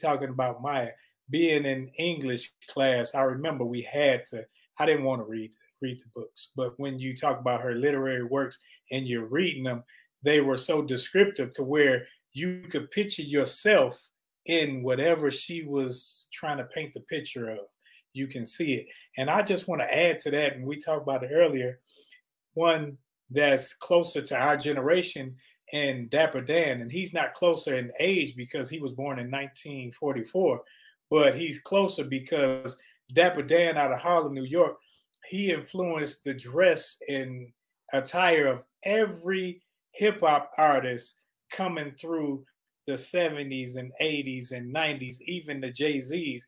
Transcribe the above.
talking about Maya being in English class, I remember we had to. I didn't want to read read the books, but when you talk about her literary works and you're reading them, they were so descriptive to where you could picture yourself in whatever she was trying to paint the picture of. You can see it, and I just want to add to that. And we talked about it earlier. One that's closer to our generation and Dapper Dan, and he's not closer in age because he was born in 1944, but he's closer because Dapper Dan out of Harlem, New York, he influenced the dress and attire of every hip hop artist coming through the 70s and 80s and 90s, even the Jay Z's.